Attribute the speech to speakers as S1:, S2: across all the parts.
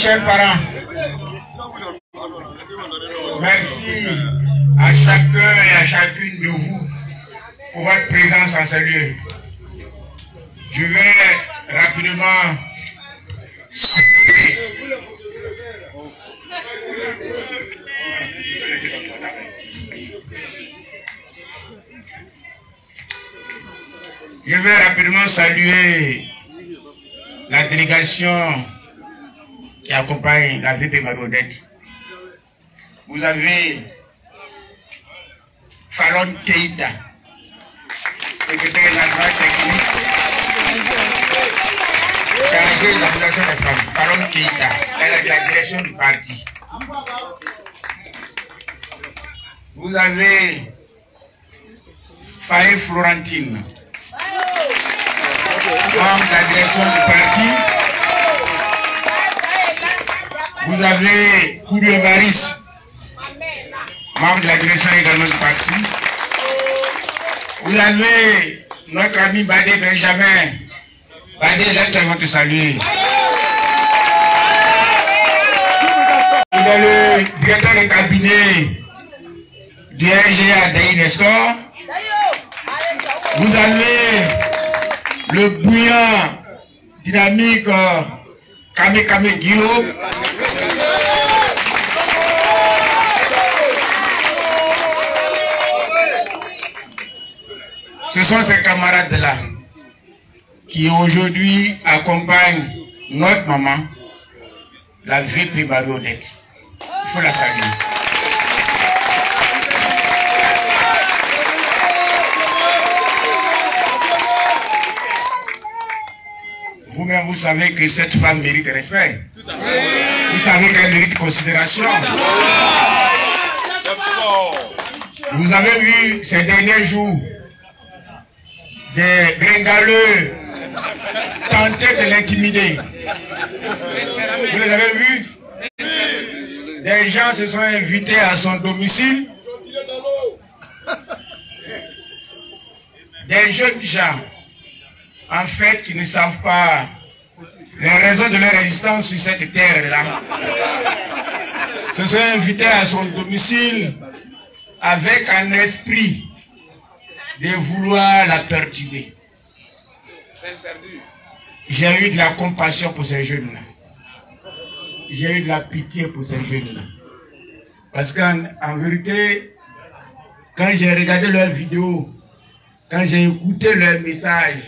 S1: chers parents, merci à chacun et à chacune de vous pour votre présence en ce lieu. Je vais rapidement je vais rapidement saluer la délégation qui accompagne la VP Marodette. Vous avez Fallon Keita, secrétaire national technique, chargé de la des femmes. Fallon Keita, elle est de la direction du parti. Vous avez Faye Florentine, membre de la direction du parti. Vous avez Kourou Baris, membre de la direction également du parti. Vous avez notre ami Badé Benjamin. Badé, vont te saluer. Il est le directeur de cabinet du RGA Nestor. Vous avez le bouillant dynamique euh, Kame Kame Guillaume. Ce sont ces camarades-là qui aujourd'hui accompagnent notre maman, la VP Barodette. Il faut la saluer. Vous-même, vous savez que cette femme mérite respect. Vous savez qu'elle mérite considération. Vous avez vu ces derniers jours des gringaleux tenter de l'intimider. Vous les avez vus? Des gens se sont invités à son domicile. Des jeunes gens, en fait, qui ne savent pas les raisons de leur résistance sur cette terre-là, se sont invités à son domicile avec un esprit de vouloir la perturber. J'ai eu de la compassion pour ces jeunes-là. J'ai eu de la pitié pour ces jeunes-là. Parce qu'en en vérité, quand j'ai regardé leurs vidéos, quand j'ai écouté leurs messages,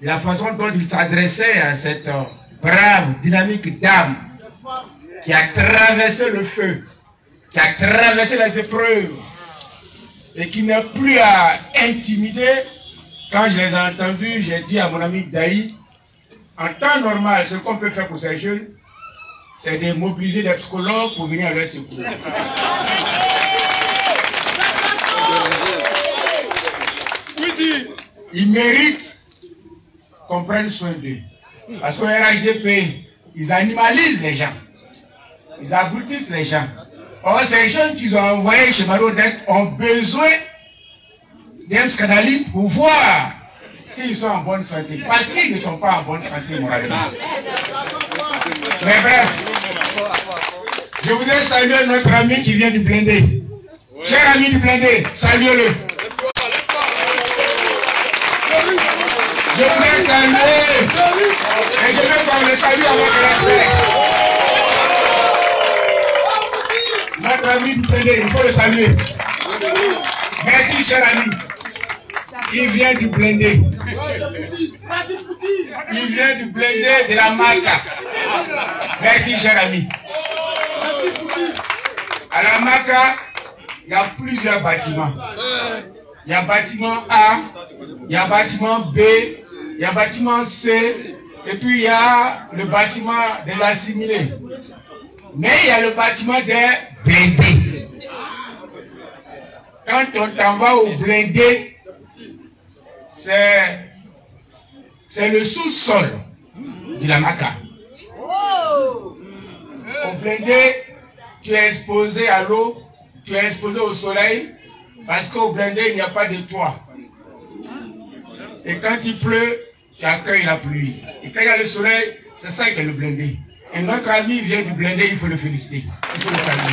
S1: la façon dont ils s'adressaient à cette euh, brave, dynamique dame qui a traversé le feu, qui a traversé les épreuves, et qui n'a plus à intimider. Quand je les ai entendus, j'ai dit à mon ami Daï, en temps normal, ce qu'on peut faire pour ces jeunes, c'est de mobiliser des psychologues pour venir à leur secours. Ils méritent qu'on prenne soin d'eux. Parce qu'au RHDP, ils animalisent les gens. Ils abrutissent les gens. Or, ces jeunes qu'ils ont envoyés chez Marodette ont besoin d'un scandaliste pour voir s'ils sont en bonne santé. Parce qu'ils ne sont pas en bonne santé moralement. Mais bref, je voudrais saluer notre ami qui vient du blindé. Cher ami du blindé, saluez-le. Je voudrais saluer et je veux qu'on le salue avec respect. Notre ami du blindé, il faut le saluer. Merci, cher ami. Il vient du blindé. Il vient du blindé de la Maca. Merci, cher ami. À la Maca, il y a plusieurs bâtiments. Il y a bâtiment A, il y a bâtiment B, il y a bâtiment C, et puis il y a le bâtiment des assimilés. Mais il y a le bâtiment des blindés. Quand on t'envoie au blindé, c'est c'est le sous-sol de la Maca. Au blindé, tu es exposé à l'eau, tu es exposé au soleil, parce qu'au blindé, il n'y a pas de toit. Et quand il pleut, tu accueilles la pluie. Et quand il y a le soleil, c'est ça que le blindé. Et notre ami vient du blindé, il faut le féliciter. Il faut le saluer.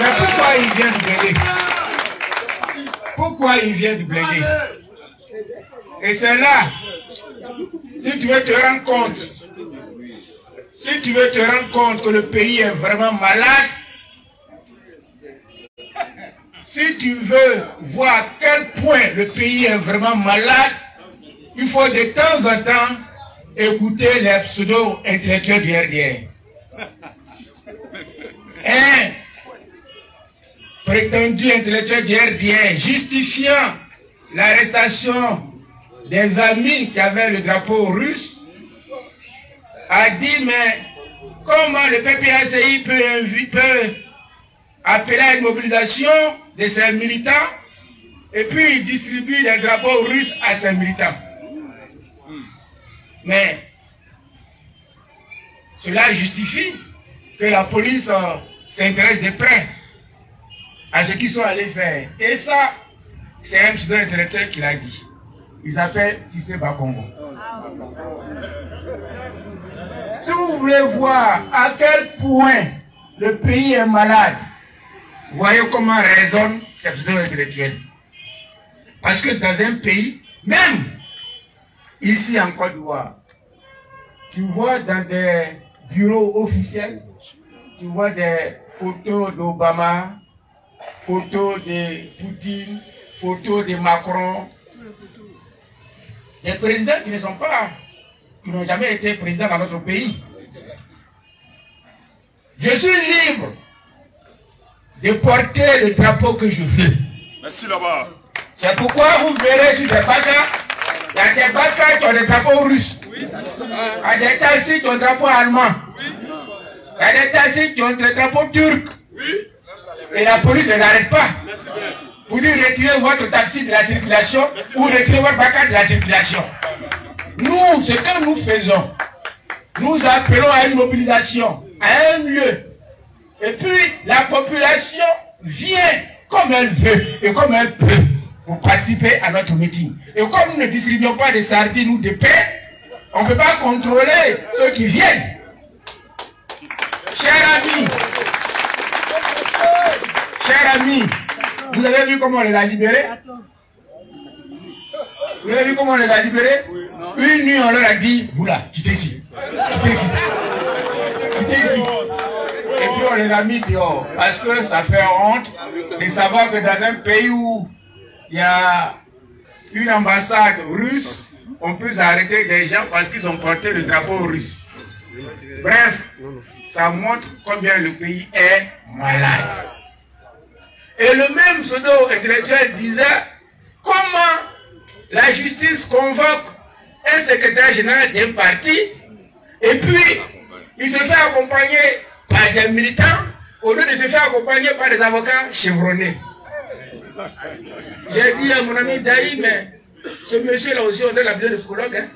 S1: Mais pourquoi il vient du blindé? Pourquoi il vient du blindé? Et c'est là, si tu veux te rendre compte, si tu veux te rendre compte que le pays est vraiment malade, si tu veux voir à quel point le pays est vraiment malade, il faut de temps en temps écouter les pseudo-intellectuels du RDR. Un prétendu intellectuel du RDR justifiant l'arrestation des amis qui avaient le drapeau russe a dit mais comment le PPACI peut, peut appeler à une mobilisation de ses militants et puis il distribue des drapeaux russes à ses militants? Mais cela justifie que la police euh, s'intéresse de près à ce qu'ils sont allés faire. Et ça, c'est un pseudo intellectuel qui l'a dit. Il s'appelle Sissé Bakongo. Si vous voulez voir à quel point le pays est malade, voyez comment résonne ce pseudo intellectuel. Parce que dans un pays, même ici en Côte d'Ivoire, tu vois dans des bureaux officiels, tu vois des photos d'Obama, photos de Poutine, photos de Macron, des présidents qui ne sont pas, qui n'ont jamais été présidents dans notre pays. Je suis libre de porter le drapeau que je veux.
S2: Merci là-bas.
S1: C'est pourquoi vous verrez sur des bagages, il y a des bagages qui ont des drapeaux russes. Il y a des taxis qui ont des drapeaux allemands. Il y a des taxis qui ont des drapeaux turcs. Et la police ne les arrête pas. Vous dites retirez votre taxi de la circulation ou retirez votre bagage de la circulation. Nous, ce que nous faisons, nous appelons à une mobilisation, à un lieu. Et puis, la population vient comme elle veut et comme elle peut pour participer à notre meeting. Et comme nous ne distribuons pas de sardines ou de paix, on ne peut pas contrôler ceux qui viennent. Chers amis, chers amis, vous avez vu comment on les a libérés? Vous avez vu comment on les a libérés? Une nuit, on leur a dit, vous quittez ici. Quittez ici. Quittez ici. Et puis on les a mis dehors. Parce que ça fait honte de savoir que dans un pays où il y a une ambassade russe, on peut arrêter des gens parce qu'ils ont porté le drapeau russe. Bref, ça montre combien le pays est malade. Et le même pseudo-intellectuel disait comment la justice convoque un secrétaire général d'un parti et puis il se fait accompagner par des militants au lieu de se faire accompagner par des avocats chevronnés. J'ai dit à mon ami Daï, mais ce monsieur-là aussi, on la besoin de psychologue. Hein?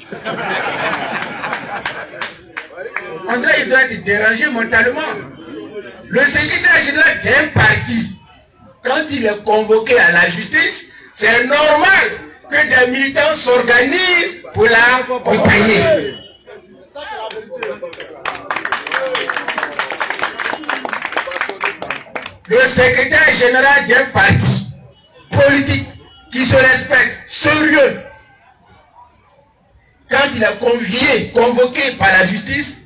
S1: Dirait qu'il doit être dérangé mentalement. Le secrétaire général d'un parti, quand il est convoqué à la justice, c'est normal que des militants s'organisent pour l'accompagner. Le secrétaire général d'un parti politique qui se respecte, sérieux, quand il est convié, convoqué par la justice,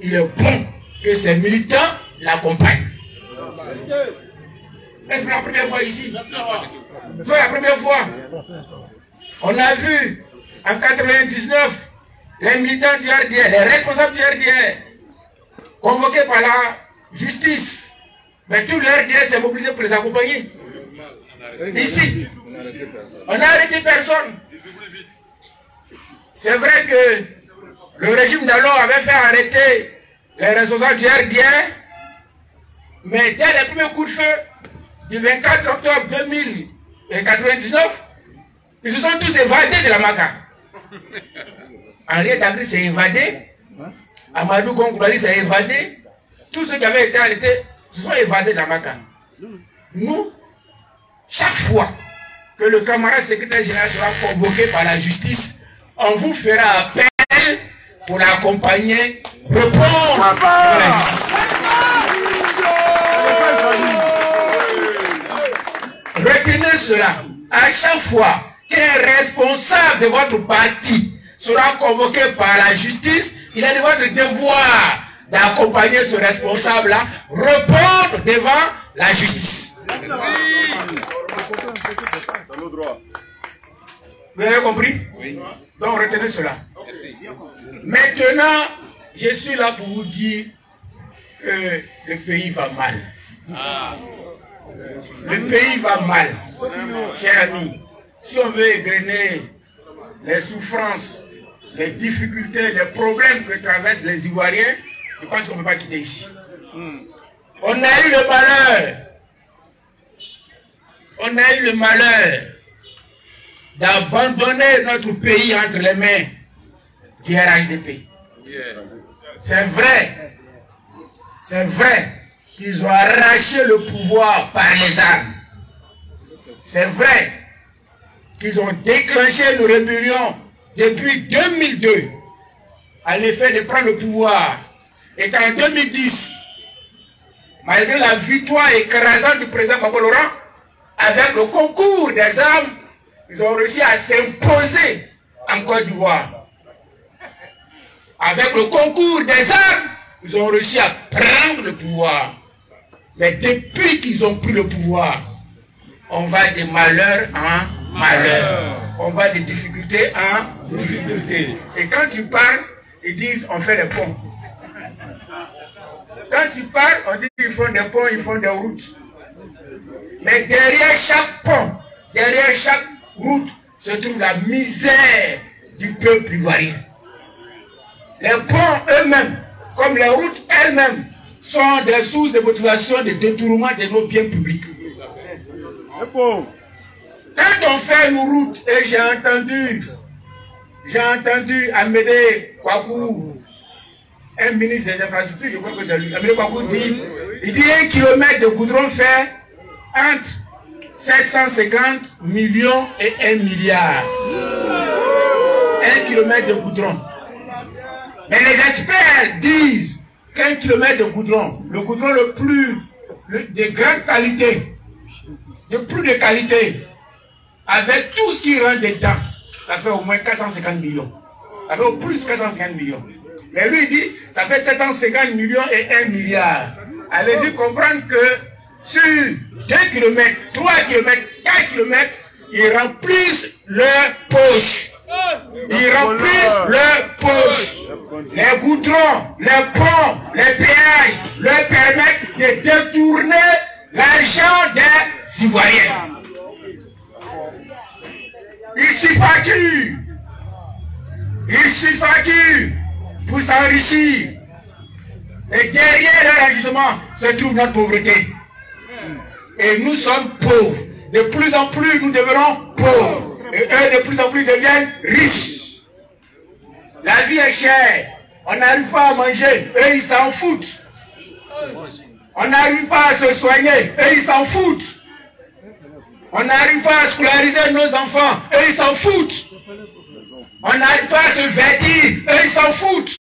S1: il est bon que ses militants l'accompagnent. Est-ce la première fois ici? C'est la première fois. On a vu en 99 les militants du RDR, les responsables du RDR, convoqués par la justice. Mais tout le RDR s'est mobilisé pour les accompagner. Ici, on n'a arrêté personne. C'est vrai que le régime d'alors avait fait arrêter les responsables du RDR, mais dès les premiers coups de feu du 24 octobre 2099, ils se sont tous évadés de la Maca. Henri Dagri s'est évadé, Amadou Gongoulali s'est évadé, tous ceux qui avaient été arrêtés se sont évadés de la Maca. Nous, chaque fois que le camarade secrétaire général sera convoqué par la justice, on vous fera appel pour l'accompagner, répondre à la justice. Retenez cela. À chaque fois qu'un responsable de votre parti sera convoqué par la justice, il est de votre devoir d'accompagner ce responsable-là, répondre devant la justice. Vous avez compris? Oui. Donc retenez cela. Maintenant, je suis là pour vous dire que le pays va mal. Le pays va mal, cher ami. Si on veut égrener les souffrances, les difficultés, les problèmes que traversent les Ivoiriens, je pense qu'on ne peut pas quitter ici. On a eu le malheur. On a eu le malheur d'abandonner notre pays entre les mains du RHDP. C'est vrai. C'est vrai qu'ils ont arraché le pouvoir par les armes. C'est vrai qu'ils ont déclenché une rébellion depuis 2002 à l'effet de prendre le pouvoir. Et qu'en 2010, malgré la victoire écrasante du président Babo Laurent, avec le concours des armes, ils ont réussi à s'imposer en Côte d'Ivoire. Avec le concours des armes, ils ont réussi à prendre le pouvoir. Mais depuis qu'ils ont pris le pouvoir, on va des malheurs en malheur. On va des difficultés en difficultés. Et quand tu parles, ils disent on fait des ponts. Quand tu parles, on dit qu'ils font des ponts, ils font des routes. Mais derrière chaque pont, derrière chaque route, se trouve la misère du peuple ivoirien. Les ponts eux-mêmes, comme les routes elles-mêmes, sont des sources de motivation de détournement de nos biens publics. Quand on fait une route, et j'ai entendu, j'ai entendu Amédée Kwaku, un ministre des infrastructures, je crois que c'est lui, Amédée Kwaku dit, il dit un kilomètre de goudron fait entre 750 millions et 1 milliard. Un kilomètre de goudron. Mais les experts disent qu'un kilomètre de goudron, le goudron le plus de grande qualité, de plus de qualité, avec tout ce qui rentre dedans, ça fait au moins 450 millions. Ça fait au plus 450 millions. Mais lui dit, ça fait 750 millions et 1 milliard. Allez-y comprendre que sur 2 km, 3 km, 4 km, ils remplissent leur poche. Ils remplissent leur poche. Les goudrons, les ponts, les péages leur permettent de détourner l'argent des Ivoiriens. Ils s'y Ils s'y pour s'enrichir? Et derrière leur enrichissement se trouve notre pauvreté. Et nous sommes pauvres. De plus en plus, nous devenons pauvres. Et eux, de plus en plus, deviennent riches. La vie est chère. On n'arrive pas à manger. Eux, ils s'en foutent. On n'arrive pas à se soigner. Eux, ils s'en foutent. On n'arrive pas à scolariser nos enfants. Eux, ils s'en foutent. On n'arrive pas à se vêtir. Eux, ils s'en foutent.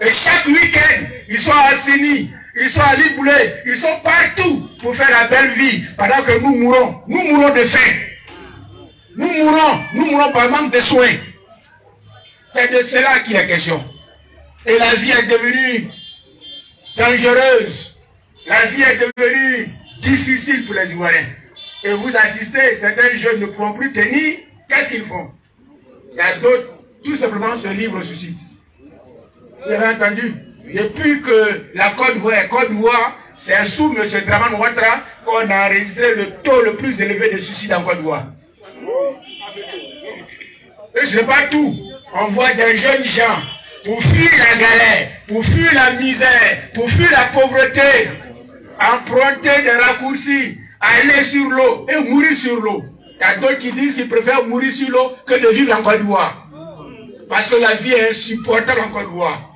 S1: Et chaque week-end, ils sont assaini. Ils sont à Liboulet. Ils sont partout pour faire la belle vie. Pendant que nous mourons. Nous mourons de faim. Nous mourons. Nous mourons par manque de soins. C'est de cela qu'il est question. Et la vie est devenue dangereuse. La vie est devenue difficile pour les Ivoiriens. Et vous assistez, certains jeunes ne pourront plus tenir. Qu'est-ce qu'ils font? Il y a d'autres, tout simplement ce livre suscite. Vous avez entendu? Depuis que la Côte d'Ivoire Côte d'Ivoire, c'est sous M. Draman Ouattara qu'on a enregistré le taux le plus élevé de suicide en Côte d'Ivoire. Et ce n'est pas tout. On voit des jeunes gens pour fuir la galère, pour fuir la misère, pour fuir la pauvreté, emprunter des raccourcis, aller sur l'eau et mourir sur l'eau. Il y a d'autres qui disent qu'ils préfèrent mourir sur l'eau que de vivre en Côte d'Ivoire. Parce que la vie est insupportable en Côte d'Ivoire.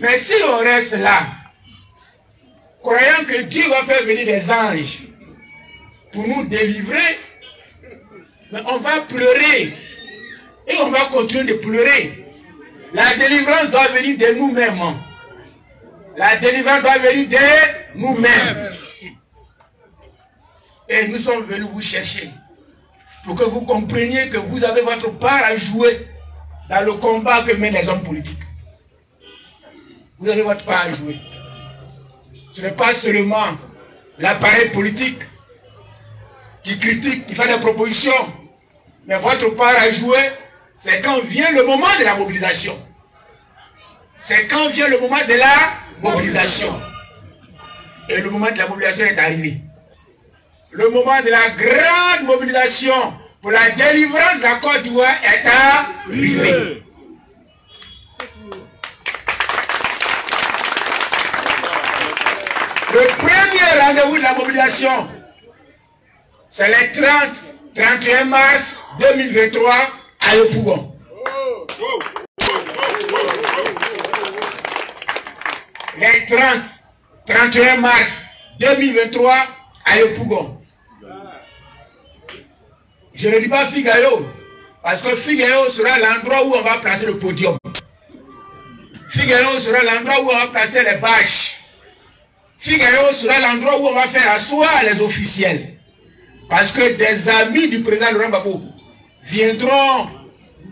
S1: Mais si on reste là, croyant que Dieu va faire venir des anges pour nous délivrer, mais on va pleurer. Et on va continuer de pleurer. La délivrance doit venir de nous-mêmes. La délivrance doit venir de nous-mêmes. Et nous sommes venus vous chercher pour que vous compreniez que vous avez votre part à jouer dans le combat que mènent les hommes politiques. Vous avez votre part à jouer. Ce n'est pas seulement l'appareil politique qui critique, qui fait des propositions, mais votre part à jouer, c'est quand vient le moment de la mobilisation. C'est quand vient le moment de la mobilisation. Et le moment de la mobilisation est arrivé le moment de la grande mobilisation pour la délivrance de la Côte d'Ivoire est arrivé. Le premier rendez-vous de la mobilisation, c'est le 30, 31 mars 2023 à Yopougon. Les 30, 31 mars 2023 à Yopougon. Je ne dis pas Figaro, parce que Figaro sera l'endroit où on va placer le podium. Figaro sera l'endroit où on va placer les bâches. Figaro sera l'endroit où on va faire asseoir les officiels. Parce que des amis du président Laurent Gbagbo viendront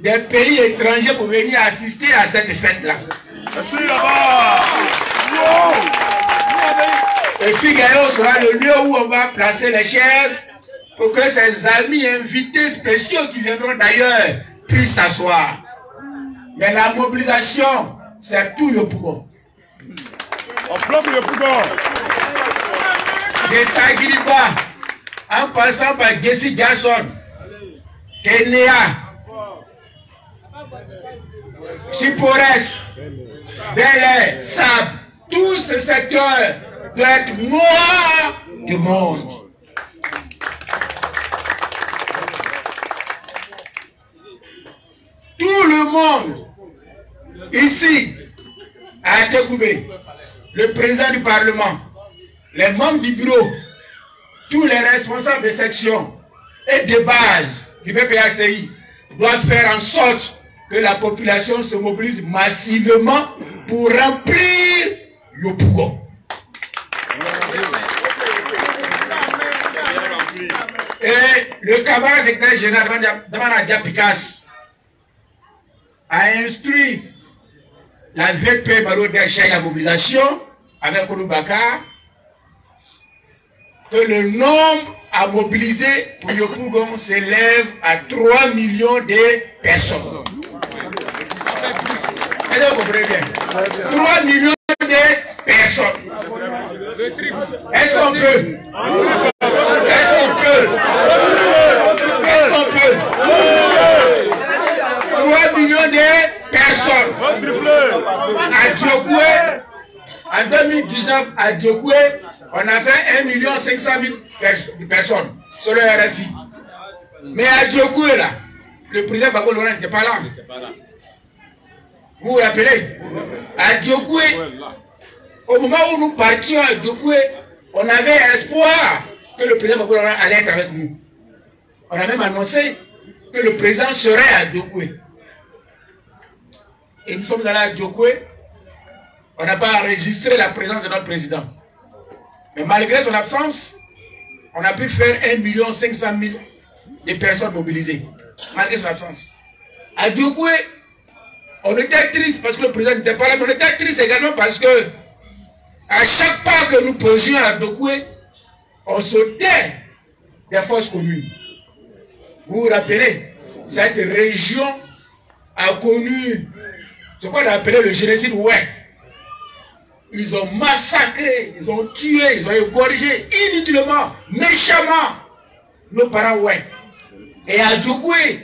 S1: des pays étrangers pour venir assister à cette fête-là. Et Figaro sera le lieu où on va placer les chaises pour que ses amis invités spéciaux qui viendront d'ailleurs puissent s'asseoir. Mais la mobilisation, c'est tout le pouvoir. En passant par Jesse Jackson, Kenya, Sipores, Bel Sab, tout ce secteur doit être noir du monde. tout le monde ici a été coupé. Le président du Parlement, les membres du bureau, tous les responsables de section et de base du PPACI doivent faire en sorte que la population se mobilise massivement pour remplir Yopougon. Et le camarade secrétaire général demande à Picasso a instruit la VP Maro à la mobilisation avec Bakar que le nombre à mobiliser pour Yopougon s'élève à 3 millions de personnes. Vous comprenez bien? 3 millions de personnes. Est-ce qu'on peut? Est-ce qu'on peut? Est-ce qu'on peut? 3 millions de personnes. À Djokoué, en 2019, à Djokoué, on a fait 1 million 500 000 personnes le RFI. Mais à Djokoué, là, le président Babo Laurent n'était pas là. Vous vous rappelez? À Djokoué, au moment où nous partions à Djokoué, on avait espoir que le président Babo Laurent allait être avec nous. On a même annoncé que le président serait à Djokoué et nous sommes allés à Djokwe, on n'a pas enregistré la présence de notre président. Mais malgré son absence, on a pu faire 1 500 000 de personnes mobilisées. Malgré son absence. À Djokwe, on était triste parce que le président n'était pas là, mais on était triste également parce que à chaque pas que nous posions à Djokwe, on sautait des forces communes. Vous vous rappelez, cette région a connu ce qu'on a appelé le génocide, ouais. Ils ont massacré, ils ont tué, ils ont égorgé inutilement, méchamment nos parents, ouais. Et Adjoukoui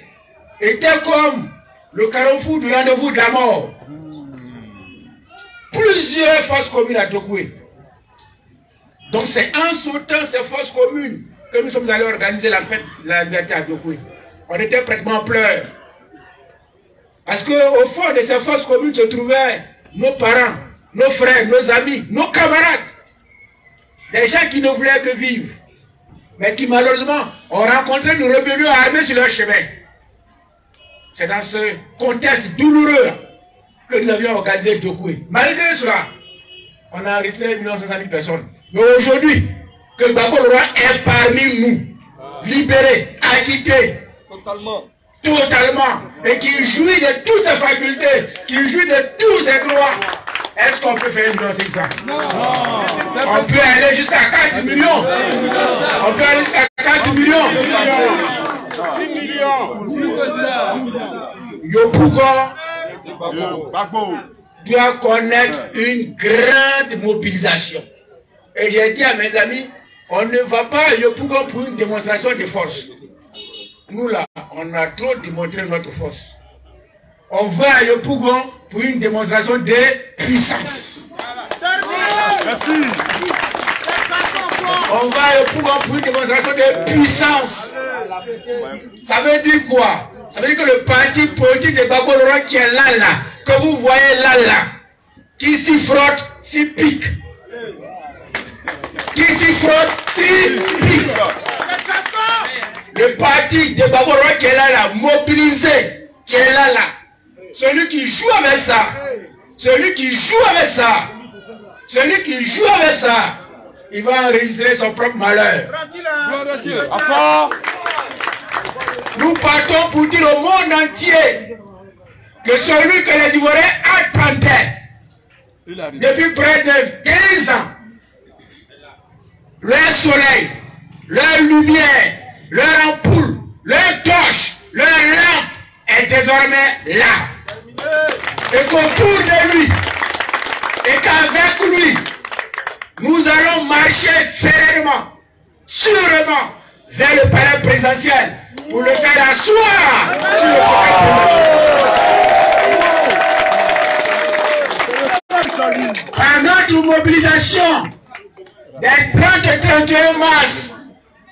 S1: était comme le carrefour du rendez-vous de la mort. Plusieurs forces communes à Djokoué. Donc c'est en sautant ces forces communes que nous sommes allés organiser la fête de la liberté à Djokoué. On était pratiquement en pleurs. Parce qu'au fond de ces forces communes se trouvaient nos parents, nos frères, nos amis, nos camarades. Des gens qui ne voulaient que vivre, mais qui malheureusement ont rencontré une rébellion armée sur leur chemin. C'est dans ce contexte douloureux que nous avions organisé Djokoué. Malgré cela, on a enregistré 1 500 000 personnes. Mais aujourd'hui, que Gbagbo le roi est parmi nous, libéré, acquitté,
S2: Totalement.
S1: totalement, et qui jouit de toutes ses facultés, qui jouit de tous ses droits, est-ce qu'on peut faire 1 500 On peut aller jusqu'à 4 millions. On peut aller jusqu'à 4 millions.
S2: 6 millions.
S1: Yopougon
S2: Yo, Bagbo.
S1: doit connaître une grande mobilisation. Et j'ai dit à mes amis, on ne va pas à Yopougon pour une démonstration de force? Nous là, on a trop démontré notre force. On va à Yopougon pour une démonstration de puissance.
S2: Merci.
S1: On va à Yopougon pour une démonstration de puissance. Ça veut dire quoi? Ça veut dire que le parti politique de Laurent qui est là, là, que vous voyez là, là, qui s'y frotte, s'y pique. Qui s'y frotte, s'y pique. Le parti de Laurent qui est là, là, mobilisé, qui est là, là. Celui qui joue avec ça, celui qui joue avec ça, celui qui joue avec ça, il va enregistrer son propre malheur. Nous partons pour dire au monde entier que celui que les Ivoiriens attendaient depuis près de 15 ans, leur soleil, leur lumière, leur ampoule, leur torche, leur lampe est désormais là. Et qu'autour de lui, et qu'avec lui, nous allons marcher sereinement, sûrement, vers le palais présidentiel pour le faire asseoir sur le palais présidentiel. Par notre mobilisation des 30 et 31 mars,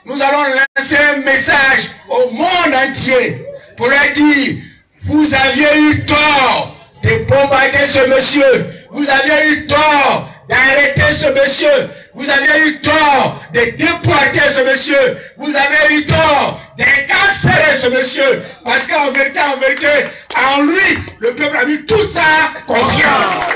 S1: nous allons lancer un message au monde entier pour leur dire, vous aviez eu tort de bombarder ce monsieur, vous aviez eu tort d'arrêter ce monsieur, vous avez eu tort de déporter ce monsieur, vous avez eu tort d'incarcérer ce monsieur, parce qu'en vérité, en vérité, en lui, le peuple a mis toute sa confiance.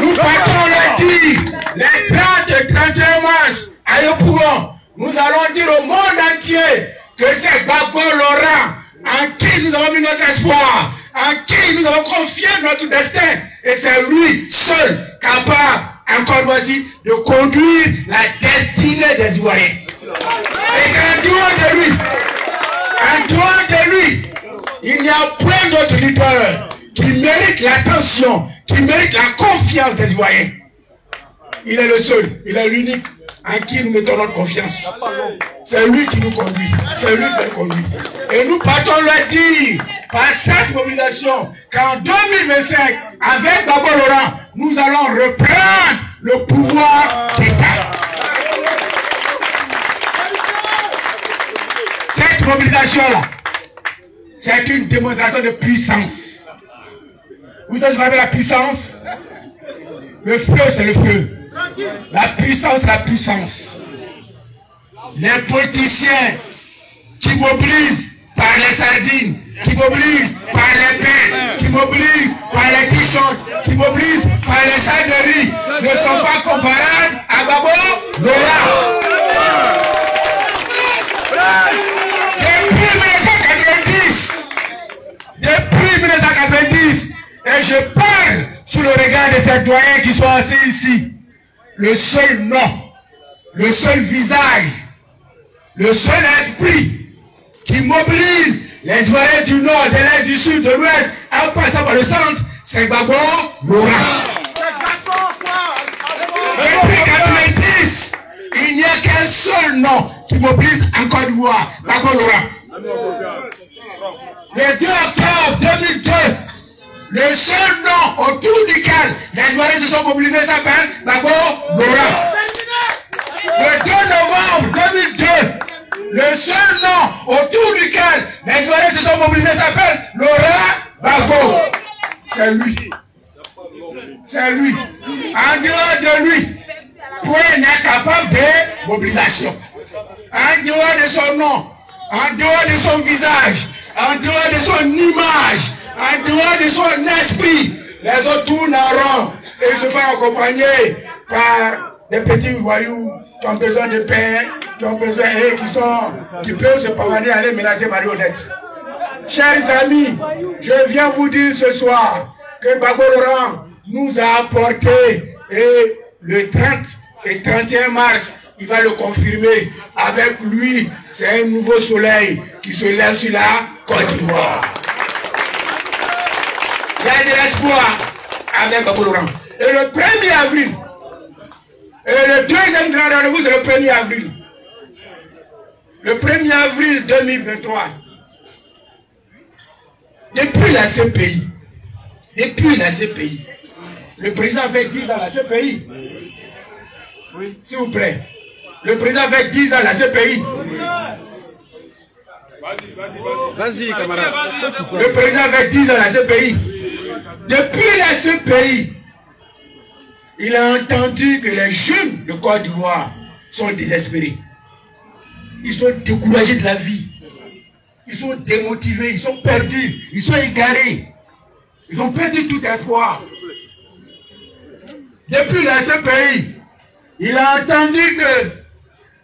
S1: Nous partons dire, les 30 et 31 mars, à Yopougon, nous allons dire au monde entier que c'est Gbagbo Laurent en qui nous avons mis notre espoir, en qui nous avons confié notre destin. Et c'est lui seul capable, encore voici, de conduire la destinée des Ivoiriens. Et qu'en dehors de lui, en dehors de lui, il y a plein d'autres leaders qui méritent l'attention, qui méritent la confiance des Ivoiriens. Il est le seul, il est l'unique en qui nous mettons notre confiance. C'est lui qui nous conduit, c'est lui qui nous conduit. Et nous partons leur dire, par cette mobilisation, qu'en 2025, avec Babo Laurent, nous allons reprendre le pouvoir d'État. Cette mobilisation-là, c'est une démonstration de puissance. Vous savez la puissance? Le feu, c'est le feu. La puissance, la puissance. Les politiciens qui mobilisent par les sardines, qui mobilisent par les pains, qui mobilisent par les t-shirts, qui mobilisent par les sacs de riz, ne sont pas comparables à Babo. Depuis 1990, depuis 1990, et je parle sous le regard de ces doyens qui sont assis ici, le seul nom, le seul visage, le seul esprit qui mobilise les Ivoiriens du Nord, de l'Est, du Sud, de l'Ouest, en passant par le centre, c'est Gbagbo Laurent. Depuis 90, il n'y a qu'un seul nom qui mobilise en Côte d'Ivoire, Gbagbo Laurent. Le 2 octobre 2002, le seul nom autour duquel les Ivoiriens se sont mobilisés s'appelle Gbagbo Laurent. Le 2 novembre 2002, le seul nom autour duquel les Ivoiriens se sont mobilisés s'appelle Laurent Gbagbo. C'est lui. C'est lui. En dehors de lui, point n'est capable de mobilisation. En dehors de son nom, en dehors de son visage, en dehors de son image, en dehors de son esprit, les autres tournent en rond et se font accompagner par des petits voyous qui ont besoin de pain, qui ont besoin, et qui sont, qui peuvent se pavaner aller menacer marionnettes. Chers amis, je viens vous dire ce soir que Babo Laurent nous a apporté et le 30 et 31 mars, il va le confirmer. Avec lui, c'est un nouveau soleil qui se lève sur la Côte d'Ivoire. Il y a de l'espoir avec Babo Laurent. Et le 1er avril, et le deuxième grand rendez-vous, c'est le 1er avril. Le 1er avril 2023. Depuis la CPI, depuis la CPI, le président fait 10 ans à la CPI. Oui, s'il vous plaît. Le président fait 10 ans à la CPI.
S2: Vas-y, camarade.
S1: Le président fait 10 ans à la CPI. Depuis la CPI, il a entendu que les jeunes de Côte d'Ivoire sont désespérés. Ils sont découragés de la vie. Ils sont démotivés, ils sont perdus, ils sont égarés. Ils ont perdu tout espoir. Depuis la CPI, il a entendu que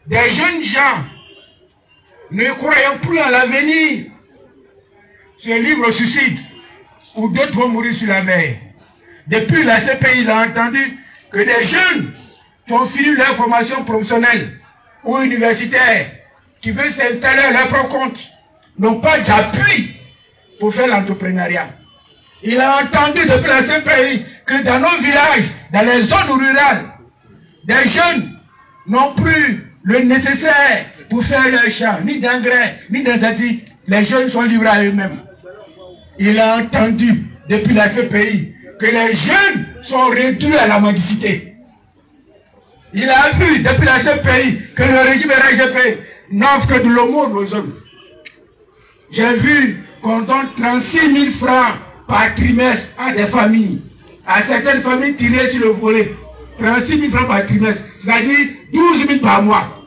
S1: des jeunes gens ne croyant plus à l'avenir se livrent au suicide ou d'autres vont mourir sur la mer. Depuis la CPI, il a entendu que des jeunes qui ont fini leur formation professionnelle ou universitaire, qui veulent s'installer à leur propre compte, n'ont pas d'appui pour faire l'entrepreneuriat. Il a entendu depuis la CPI que dans nos villages, dans les zones rurales, des jeunes n'ont plus le nécessaire pour faire leur champ, ni d'engrais, ni d'insecticides. Les jeunes sont livrés à eux-mêmes. Il a entendu depuis la CPI que les jeunes sont réduits à la mendicité. Il a vu depuis la CPI que le régime RGP n'offre que de l'aumône aux hommes. J'ai vu qu'on donne 36 000 francs par trimestre à des familles, à certaines familles tirées sur le volet. 36 000 francs par trimestre, c'est-à-dire 12 000 par mois.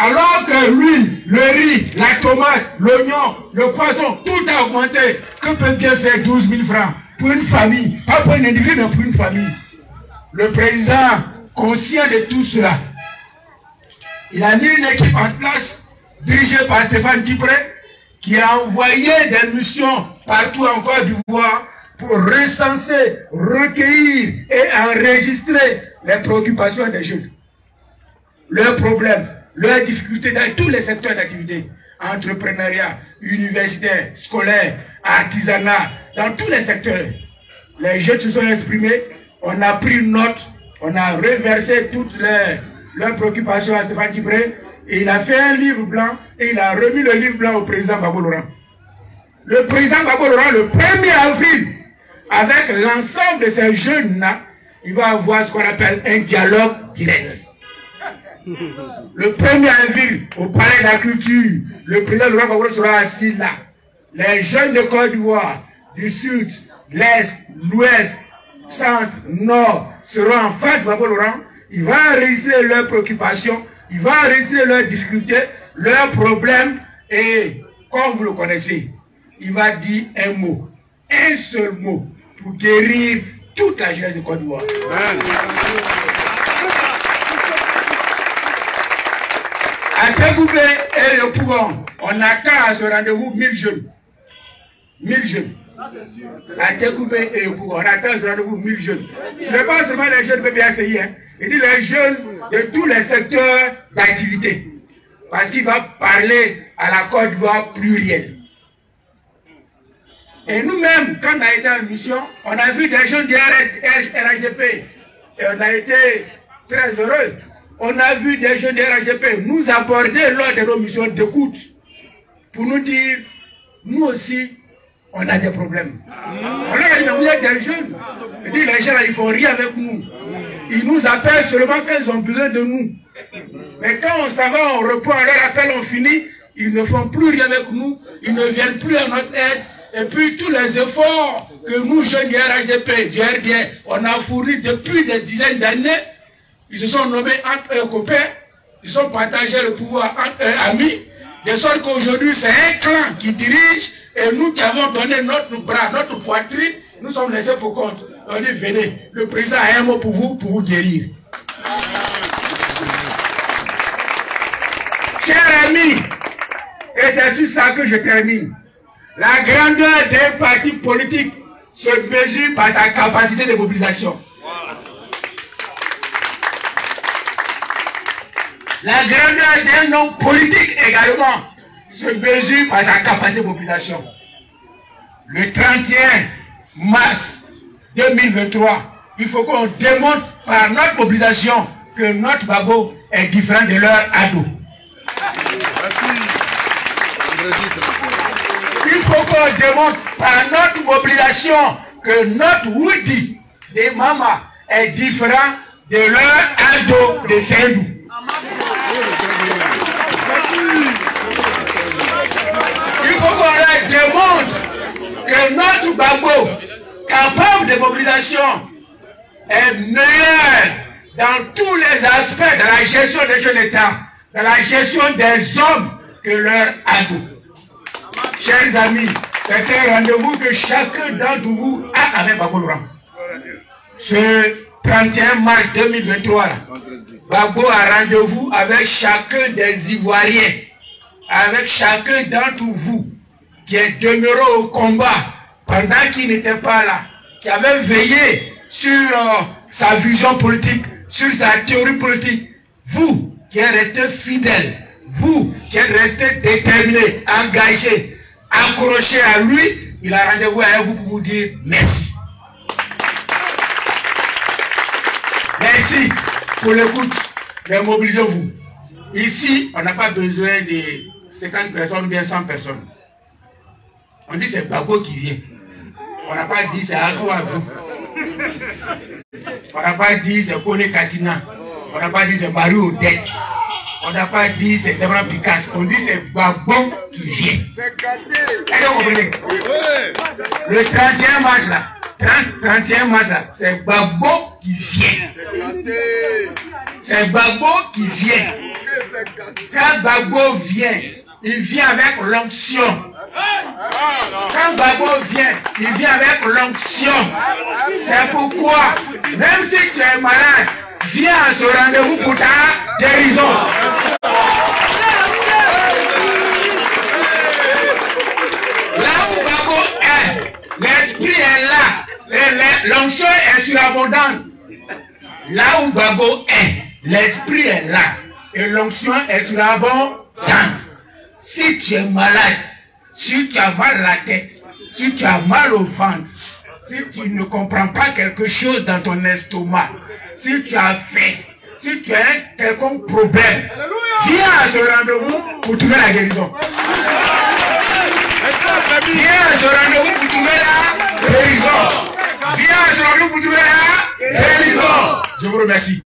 S1: Alors que l'huile, le riz, la tomate, l'oignon, le poisson, tout a augmenté. Que peut bien faire 12 000 francs pour une famille Pas pour un individu, mais pour une famille. Le président, conscient de tout cela, il a mis une équipe en place, dirigée par Stéphane Dupré, qui a envoyé des missions partout en Côte d'Ivoire pour recenser, recueillir et enregistrer les préoccupations des jeunes. Leurs problèmes, leurs difficultés dans tous les secteurs d'activité, entrepreneuriat, universitaire, scolaire, artisanat, dans tous les secteurs. Les jeunes se sont exprimés, on a pris note, on a reversé toutes leurs préoccupations à Stéphane Tibré, et il a fait un livre blanc, et il a remis le livre blanc au président Babo Laurent. Le président Babo Laurent, le 1er avril, avec l'ensemble de ces jeunes-là, il va avoir ce qu'on appelle un dialogue direct. Le 1er avril, au palais de la culture, le président Laurent Gbagbo sera assis là. Les jeunes de Côte d'Ivoire, du sud, l'est, l'ouest, centre, nord, seront en face de Gbagbo Laurent. Il va enregistrer leurs préoccupations, il va enregistrer leurs difficultés, leurs problèmes, et comme vous le connaissez, il va dire un mot, un seul mot, pour guérir toute la jeunesse de Côte d'Ivoire. À Tegoubé et le Pougon, on attend à ce rendez-vous 1000 jeunes. 1000 jeunes. Et le Pougon, on attend ce rendez-vous 1000 jeunes. Ce n'est pas seulement les jeunes BBACI, hein. dit les jeunes de tous les secteurs d'activité. Parce qu'il va parler à la Côte d'Ivoire plurielle. Et nous-mêmes, quand on a été en mission, on a vu des jeunes du RHDP. Et on a été très heureux on a vu des jeunes de RHGP nous aborder lors de nos missions d'écoute pour nous dire, nous aussi, on a des problèmes. On leur a dit, mais vous êtes des jeunes. Il dit, les gens, ils font rien avec nous. Ils nous appellent seulement quand ils ont besoin de nous. Mais quand on s'en va, on reprend, on leur appelle, on finit, ils ne font plus rien avec nous, ils ne viennent plus à notre aide. Et puis tous les efforts que nous, jeunes du RHDP, du RDN, on a fournis depuis des dizaines d'années, ils se sont nommés entre eux copains, ils ont partagé le pouvoir entre eux amis. De sorte qu'aujourd'hui, c'est un clan qui dirige et nous qui avons donné notre bras, notre poitrine, nous sommes laissés pour compte. On dit, venez, le président a un mot pour vous, pour vous guérir. Chers amis, et c'est sur ça que je termine. La grandeur d'un parti politique se mesure par sa capacité de mobilisation. La grandeur d'un homme politique également se mesure par sa capacité de mobilisation. Le 31 mars 2023, il faut qu'on démontre par notre mobilisation que notre babo est différent de leur ado. Il faut qu'on démontre par notre mobilisation que notre Woody des mamas est différent de leur ado de Sendou. Il faut qu'on démontre que notre babo, capable de mobilisation, est meilleur dans tous les aspects de la gestion des jeunes États, dans la gestion des hommes que leur ado. Chers amis, c'est un rendez-vous que chacun d'entre vous a avec Babo Laurent. Ce 31 mars 2023, là, Babo a rendez-vous avec chacun des Ivoiriens, avec chacun d'entre vous qui est demeuré au combat pendant qu'il n'était pas là, qui avait veillé sur euh, sa vision politique, sur sa théorie politique. Vous qui êtes resté fidèle, vous qui êtes resté déterminé, engagé, accroché à lui, il a rendez-vous avec vous pour vous dire merci. Merci pour l'écoute, mais mobilisez-vous. Ici, on n'a pas besoin de 50 personnes ou bien 100 personnes. On dit c'est Babo qui vient. On n'a pas dit c'est Azouabou. On n'a pas dit c'est Kone Katina. On n'a pas dit c'est Marie Odette. On n'a pas dit c'est Deborah Picasso. On dit c'est Babo qui vient. Est-ce vous comprenez Le 31 mars là, 30, 31 mars là, c'est Babo qui vient. C'est Babo qui vient. Quand Babo vient, il vient avec l'onction. Quand Babo vient, il vient avec l'onction. C'est pourquoi, même si tu es malade, viens à ce rendez-vous pour ta guérison. Là où Babo est, l'esprit est là. L'onction est surabondante. Là où Babo est, l'esprit est là. Et l'onction est surabondante. Si tu es malade, si tu as mal à la tête, si tu as mal au ventre, si tu ne comprends pas quelque chose dans ton estomac, si tu as faim, si tu as un quelconque problème, viens à ce rendez-vous pour trouver la guérison. Viens aujourd'hui pour trouver la guérison. Viens aujourd'hui pour trouver la guérison. Je vous remercie.